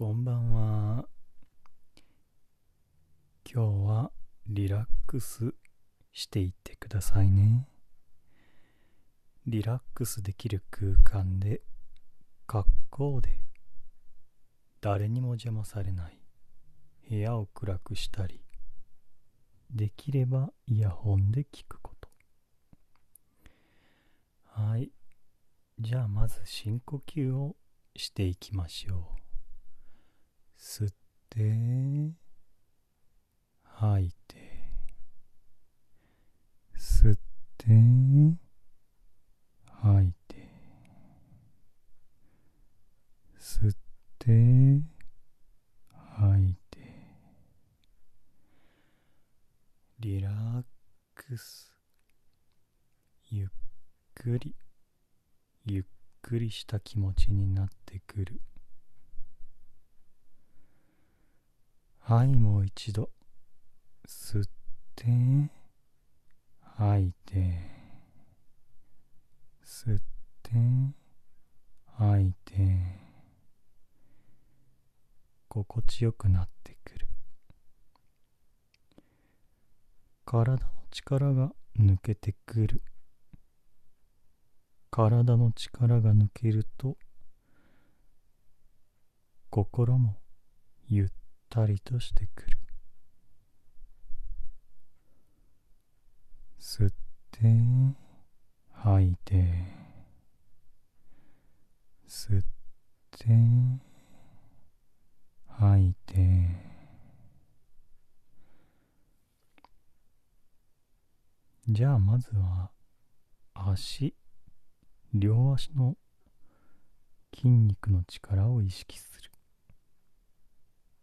こんばんは。今日はリラックスしていってくださいね。リラックスできる空間で、格好で、誰にも邪魔されない部屋を暗くしたり、できればイヤホンで聞くこと。はい。じゃあまず深呼吸をしていきましょう。吸って吐いて吸って吐いて吸って吐いて。リラックス。ゆっくり。ゆっくりした気持ちになってくる。はいもう一度。吸って吐いて。吸って吐いて。心地よくなってくる。体の力が抜けてくる。体の力が抜けると心もゆったりとしてくる。吸って吐いて吸って吐いてじゃあまずは足両足の筋肉の力を意識する。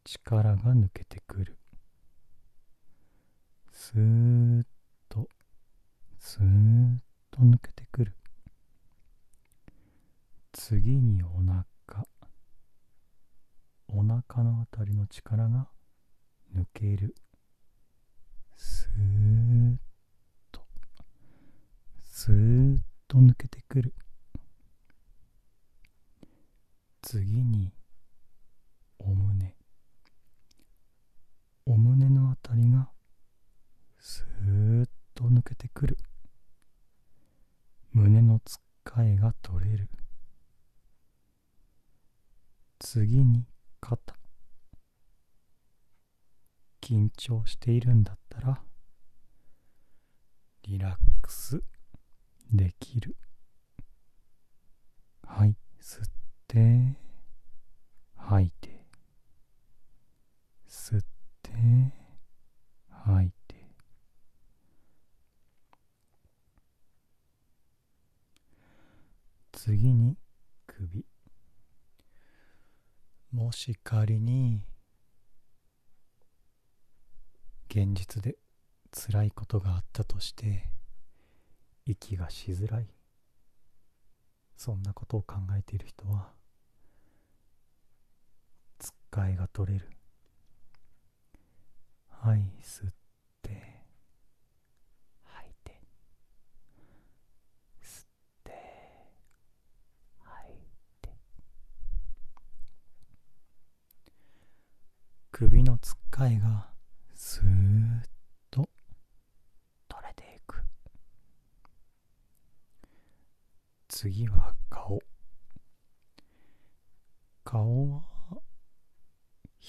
力が抜けてくる。スーッとスーッと抜けてくる。次にお腹。お腹のあたりの力が抜ける。スーッと。スーッと抜けてくる。次にお胸。お胸のあたりがスーッと抜けてくる。胸のつっかえが取れる。次に肩。緊張しているんだったらリラックスできる。はい吸って吐いて吸って吐いて次に首もし仮に現実で辛いことがあったとして息がしづらい。そんなことを考えている人はつっかえが取れる。はい吸って吐いて吸って吐いて首のつっかえがスーッと取れていく。次は顔。顔は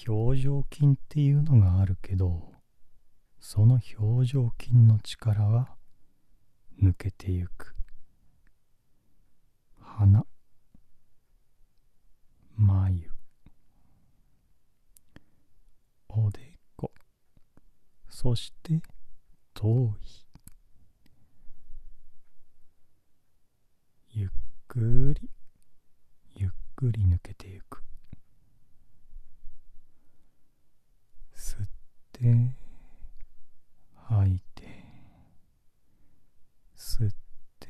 表情筋っていうのがあるけどその表情筋の力は抜けてゆく鼻眉おでこそして頭皮。ゆっくりゆっくり抜けていく。吸って吐いて吸って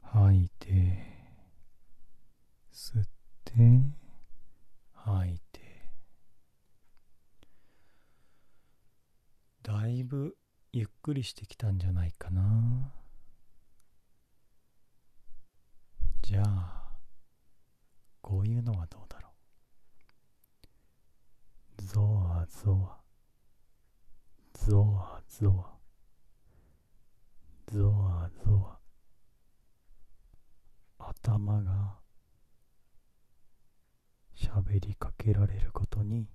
吐いて吸って吐いてだいぶゆっくりしてきたんじゃないかな。じゃあこういうのはどうだろう。ゾワゾワ。ゾワゾワ。ゾワゾワ。頭が喋りかけられることに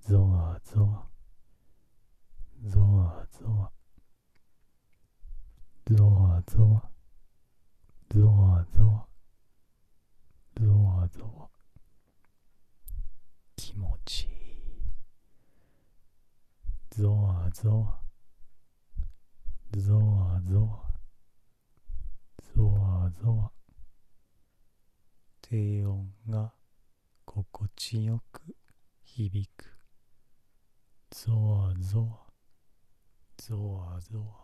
ゾワゾワゾワゾワゾワゾワゾワゾワゾワ気持ちいいゾワゾワゾワゾワゾワゾワ低音が心地よく響くゾワゾワゾワゾワ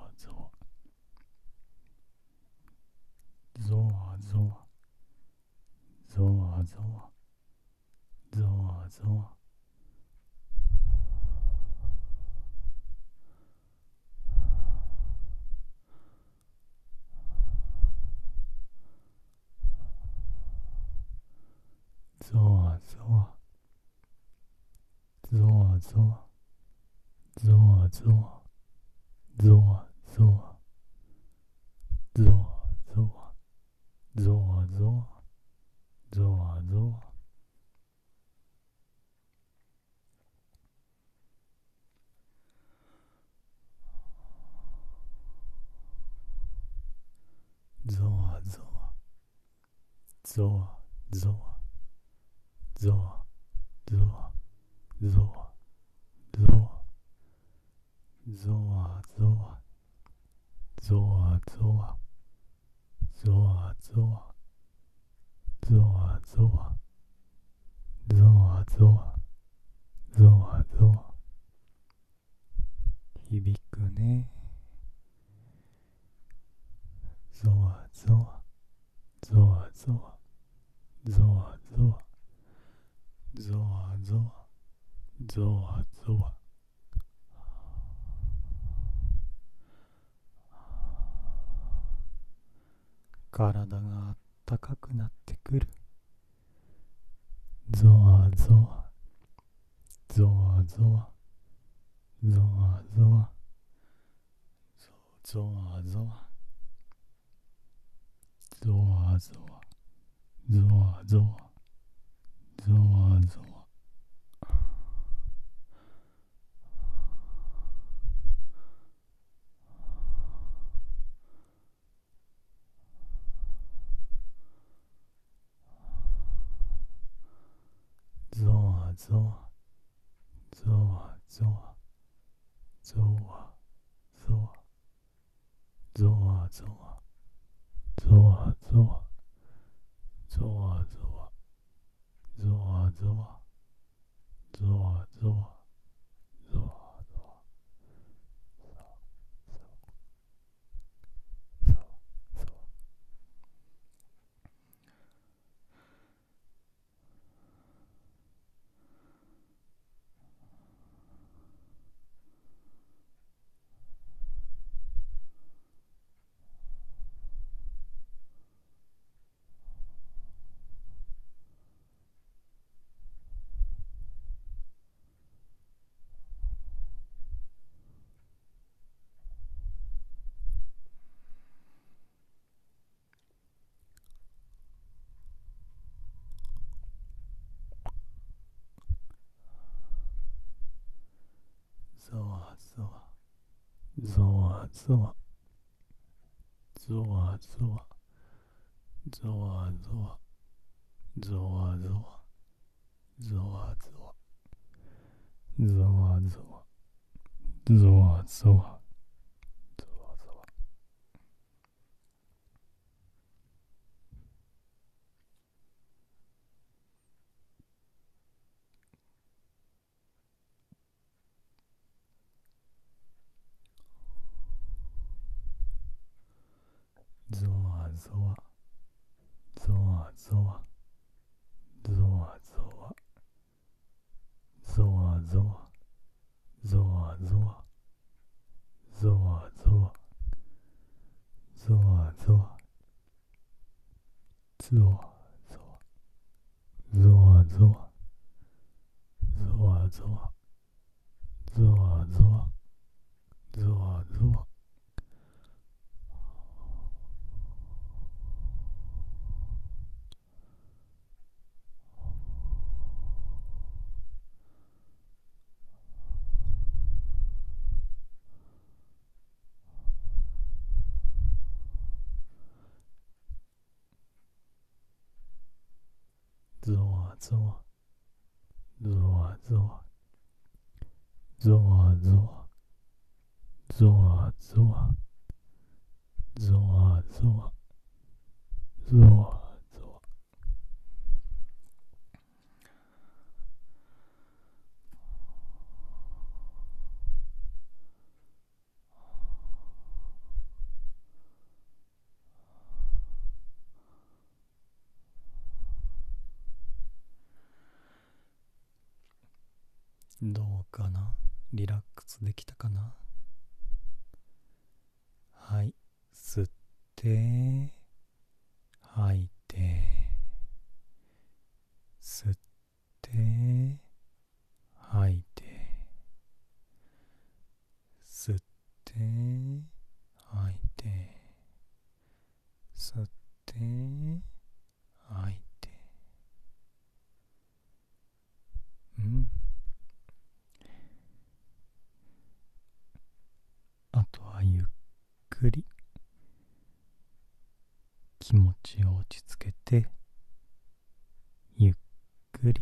ゾワゾワゾワゾワゾワゾワゾワゾワゾワゾワゾワゾワゾワゾワゾワゾワゾワゾワゾワゾワ体があったかくなってくる。ゾワゾワ。ゾワゾワ。ゾワゾワ。ゾワゾワ。ゾワゾワ。ゾワゾワ。ゾワゾワ。自我自我自我自我自我自我自我自我自我自我自我自我自我自我自我自我自我 floor. 走啊走啊走啊走啊走啊走啊走啊どうかな？リラックスできたかな？はい。吸って吐いて吸って吐いて吸って吐いて吸って吐いてうんあとはゆっふり。気持ちを落ち着けてゆっくり。